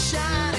shine.